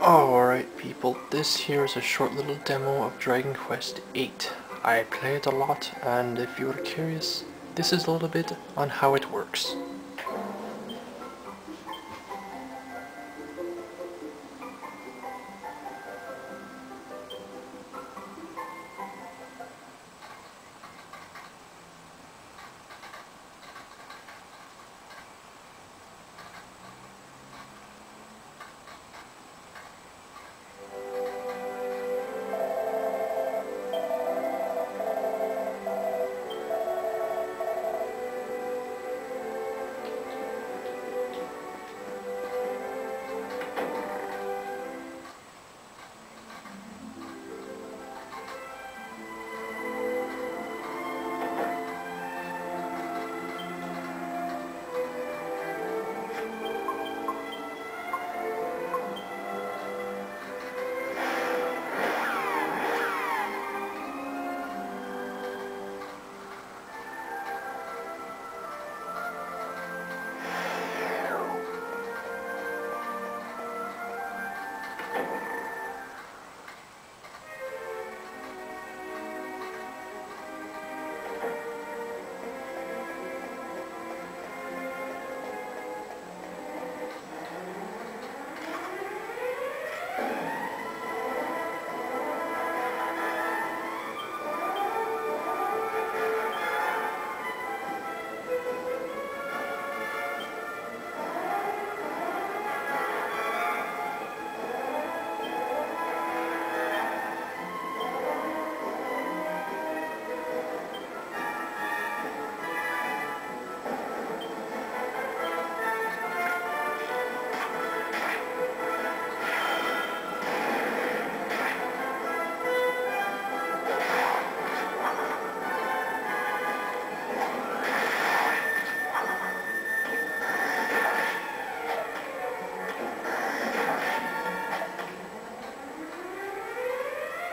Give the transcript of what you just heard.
Oh, alright people, this here is a short little demo of Dragon Quest VIII. I play it a lot and if you're curious, this is a little bit on how it works.